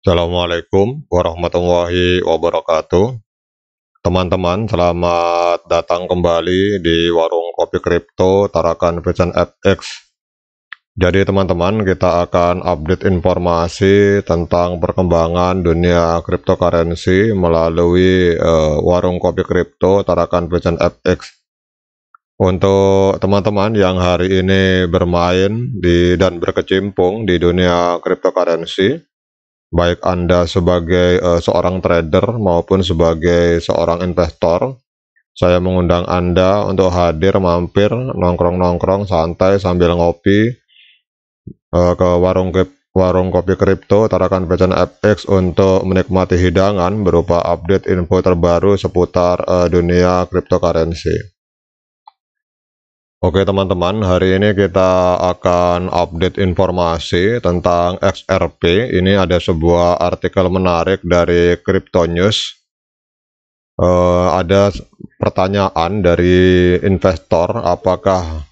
Assalamualaikum warahmatullahi wabarakatuh. Teman-teman, selamat datang kembali di warung kopi kripto Tarakan Vision FX. Jadi teman-teman, kita akan update informasi tentang perkembangan dunia cryptocurrency melalui uh, warung kopi kripto Tarakan Vision FX. Untuk teman-teman yang hari ini bermain di dan berkecimpung di dunia cryptocurrency, baik Anda sebagai uh, seorang trader maupun sebagai seorang investor. Saya mengundang Anda untuk hadir mampir nongkrong-nongkrong santai sambil ngopi uh, ke warung warung kopi kripto Tarakan Pecan FX untuk menikmati hidangan berupa update info terbaru seputar uh, dunia cryptocurrency. Oke teman-teman, hari ini kita akan update informasi tentang XRP. Ini ada sebuah artikel menarik dari Crypto News. Uh, ada pertanyaan dari investor, apakah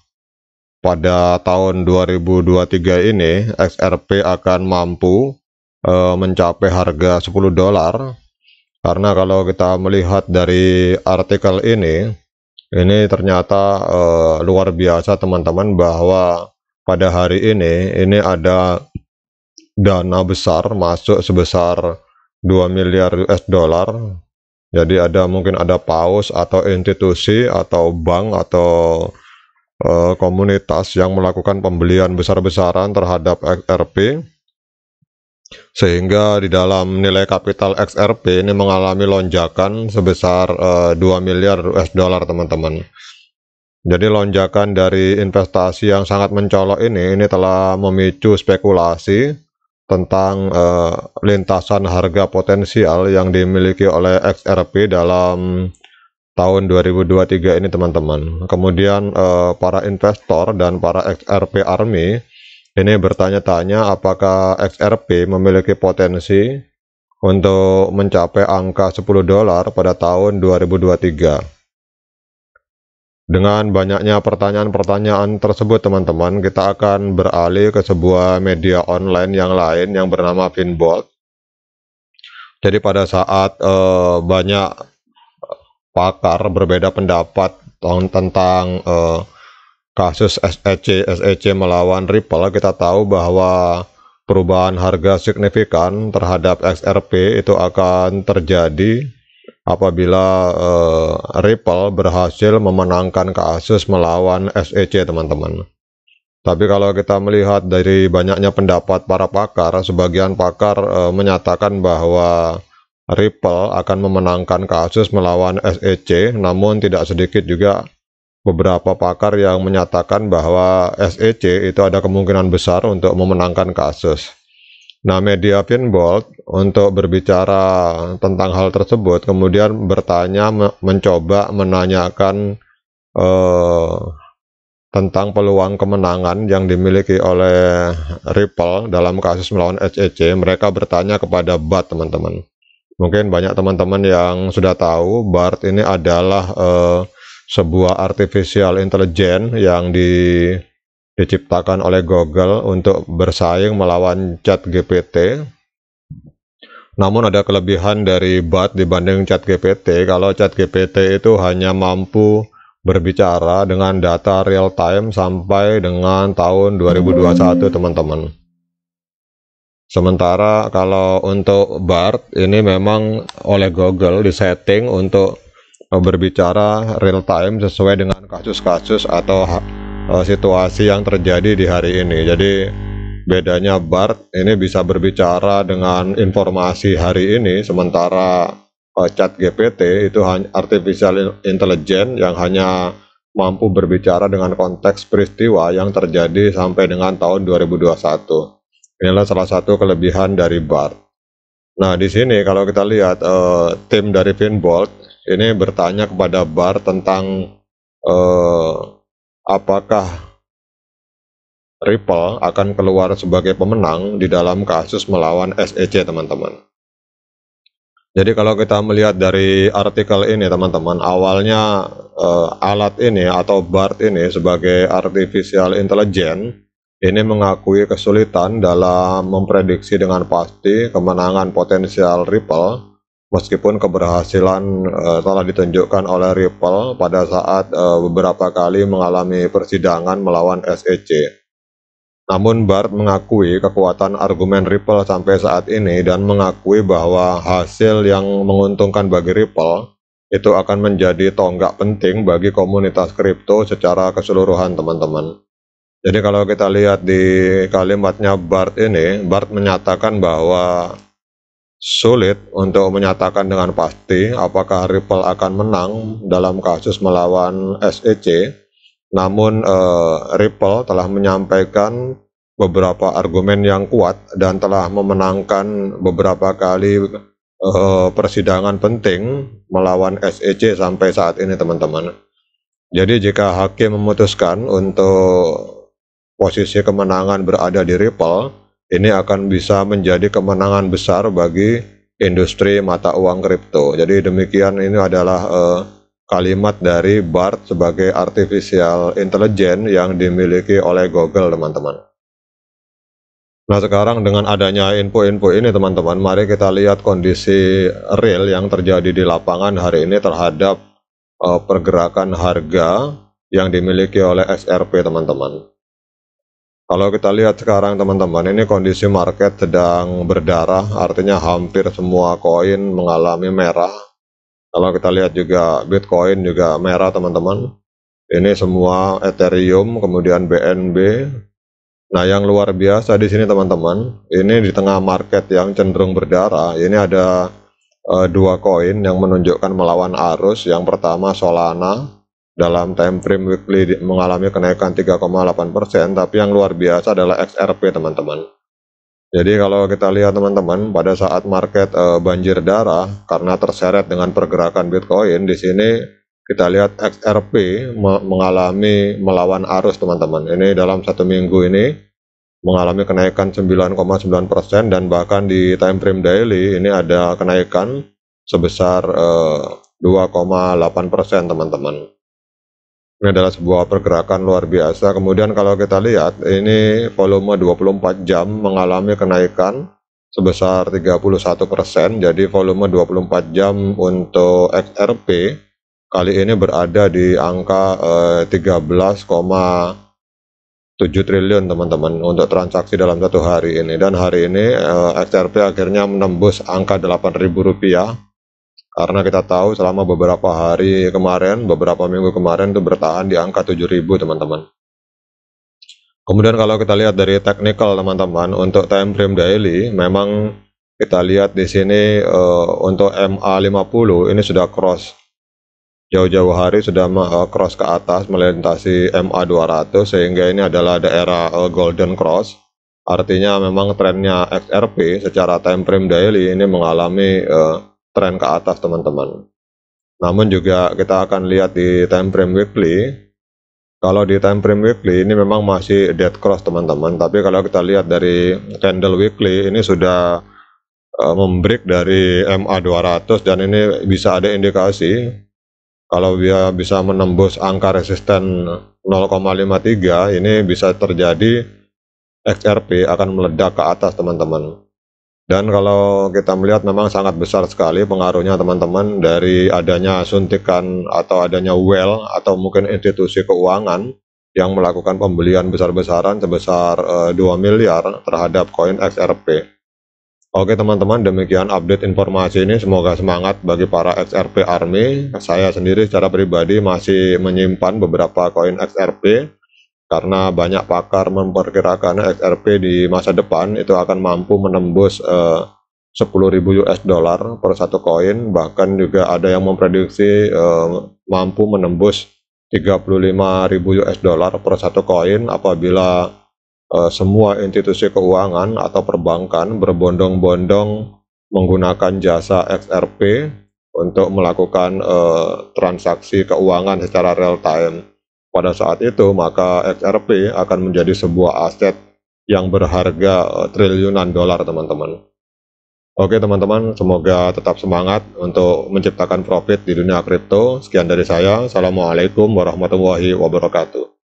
pada tahun 2023 ini XRP akan mampu uh, mencapai harga 10 dolar? Karena kalau kita melihat dari artikel ini, ini ternyata uh, luar biasa teman-teman bahwa pada hari ini ini ada dana besar masuk sebesar 2 miliar US dollar. Jadi ada mungkin ada paus atau institusi atau bank atau uh, komunitas yang melakukan pembelian besar-besaran terhadap XRP sehingga di dalam nilai kapital XRP ini mengalami lonjakan sebesar uh, eh, 2 miliar US dollar teman-teman. Jadi lonjakan dari investasi yang sangat mencolok ini ini telah memicu spekulasi tentang uh, lintasan harga potensial yang dimiliki oleh XRP dalam tahun 2023 ini teman-teman. Kemudian uh, para investor dan para XRP Army ini bertanya-tanya apakah XRP memiliki potensi untuk mencapai angka 10 dolar pada tahun 2023. Dengan banyaknya pertanyaan-pertanyaan tersebut teman-teman, kita akan beralih ke sebuah media online yang lain yang bernama Finbolt. Jadi pada saat uh, banyak pakar berbeda pendapat tentang uh, kasus SEC SEC melawan Ripple kita tahu bahwa perubahan harga signifikan terhadap XRP itu akan terjadi apabila uh, Ripple berhasil memenangkan kasus melawan SEC teman-teman. Tapi kalau kita melihat dari banyaknya pendapat para pakar, sebagian pakar uh, menyatakan bahwa Ripple akan memenangkan kasus melawan SEC, namun tidak sedikit juga beberapa pakar yang menyatakan bahwa SEC itu ada kemungkinan besar untuk memenangkan kasus. Nah, media Finbold untuk berbicara tentang hal tersebut kemudian bertanya mencoba menanyakan eh, tentang peluang kemenangan yang dimiliki oleh Ripple dalam kasus melawan SEC. Mereka bertanya kepada BAT, teman-teman. Mungkin banyak teman-teman yang sudah tahu BART ini adalah eh, sebuah artificial intelligence yang di, diciptakan oleh Google untuk bersaing melawan chat GPT. Namun ada kelebihan dari BAT dibanding chat GPT. Kalau chat GPT itu hanya mampu berbicara dengan data real time sampai dengan tahun 2021 teman-teman. Sementara kalau untuk BART ini memang oleh Google disetting untuk berbicara real time sesuai dengan kasus-kasus atau uh, situasi yang terjadi di hari ini. Jadi bedanya BART ini bisa berbicara dengan informasi hari ini sementara uh, chat GPT itu hanya artificial intelligence yang hanya mampu berbicara dengan konteks peristiwa yang terjadi sampai dengan tahun 2021. Inilah salah satu kelebihan dari BART. Nah, di sini kalau kita lihat uh, tim dari Finbolt ini bertanya kepada Bar tentang uh, apakah Ripple akan keluar sebagai pemenang di dalam kasus melawan SEC teman-teman. Jadi kalau kita melihat dari artikel ini teman-teman, awalnya uh, alat ini atau BART ini sebagai artificial intelligence ini mengakui kesulitan dalam memprediksi dengan pasti kemenangan potensial Ripple meskipun keberhasilan uh, telah ditunjukkan oleh Ripple pada saat uh, beberapa kali mengalami persidangan melawan SEC. Namun Bart mengakui kekuatan argumen Ripple sampai saat ini dan mengakui bahwa hasil yang menguntungkan bagi Ripple itu akan menjadi tonggak penting bagi komunitas kripto secara keseluruhan teman-teman. Jadi kalau kita lihat di kalimatnya Bart ini, Bart menyatakan bahwa sulit untuk menyatakan dengan pasti apakah Ripple akan menang dalam kasus melawan SEC. Namun eh, Ripple telah menyampaikan beberapa argumen yang kuat dan telah memenangkan beberapa kali eh, persidangan penting melawan SEC sampai saat ini teman-teman. Jadi jika hakim memutuskan untuk posisi kemenangan berada di Ripple, ini akan bisa menjadi kemenangan besar bagi industri mata uang kripto. Jadi demikian ini adalah uh, kalimat dari BART sebagai artificial intelligence yang dimiliki oleh Google, teman-teman. Nah sekarang dengan adanya info-info ini teman-teman, mari kita lihat kondisi real yang terjadi di lapangan hari ini terhadap uh, pergerakan harga yang dimiliki oleh SRP teman-teman. Kalau kita lihat sekarang teman-teman, ini kondisi market sedang berdarah, artinya hampir semua koin mengalami merah. Kalau kita lihat juga Bitcoin juga merah teman-teman. Ini semua Ethereum, kemudian BNB. Nah, yang luar biasa di sini teman-teman, ini di tengah market yang cenderung berdarah, ini ada uh, dua koin yang menunjukkan melawan arus. Yang pertama Solana, dalam time frame weekly mengalami kenaikan 3,8%, tapi yang luar biasa adalah XRP teman-teman. Jadi kalau kita lihat teman-teman pada saat market uh, banjir darah karena terseret dengan pergerakan Bitcoin di sini kita lihat XRP me mengalami melawan arus teman-teman. Ini dalam satu minggu ini mengalami kenaikan 9,9% dan bahkan di time frame daily ini ada kenaikan sebesar uh, eh, 2,8% teman-teman. Ini adalah sebuah pergerakan luar biasa. Kemudian kalau kita lihat, ini volume 24 jam mengalami kenaikan sebesar 31%. Jadi volume 24 jam untuk XRP kali ini berada di angka eh, 13,7 triliun teman-teman untuk transaksi dalam satu hari ini. Dan hari ini eh, XRP akhirnya menembus angka 8.000 rupiah karena kita tahu selama beberapa hari kemarin, beberapa minggu kemarin itu bertahan di angka 7000 teman-teman. Kemudian kalau kita lihat dari technical teman-teman, untuk time frame daily memang kita lihat di sini uh, untuk MA50 ini sudah cross jauh-jauh hari sudah uh, cross ke atas melintasi MA200 sehingga ini adalah daerah uh, golden cross. Artinya memang trennya XRP secara time frame daily ini mengalami uh, tren ke atas teman-teman. Namun juga kita akan lihat di time frame weekly. Kalau di time frame weekly ini memang masih dead cross teman-teman. Tapi kalau kita lihat dari candle weekly ini sudah uh, membreak dari MA200 dan ini bisa ada indikasi kalau dia bisa menembus angka resisten 0,53 ini bisa terjadi XRP akan meledak ke atas teman-teman. Dan kalau kita melihat memang sangat besar sekali pengaruhnya teman-teman dari adanya suntikan atau adanya well atau mungkin institusi keuangan yang melakukan pembelian besar-besaran sebesar uh, eh, 2 miliar terhadap koin XRP. Oke teman-teman demikian update informasi ini semoga semangat bagi para XRP Army. Saya sendiri secara pribadi masih menyimpan beberapa koin XRP karena banyak pakar memperkirakan XRP di masa depan itu akan mampu menembus uh, 10.000 US dollar per satu koin bahkan juga ada yang memprediksi uh, mampu menembus 35.000 US dollar per satu koin apabila uh, semua institusi keuangan atau perbankan berbondong-bondong menggunakan jasa XRP untuk melakukan uh, transaksi keuangan secara real time. Pada saat itu, maka XRP akan menjadi sebuah aset yang berharga eh, triliunan dolar, teman-teman. Oke, teman-teman, semoga tetap semangat untuk menciptakan profit di dunia kripto. Sekian dari saya. Assalamualaikum warahmatullahi wabarakatuh.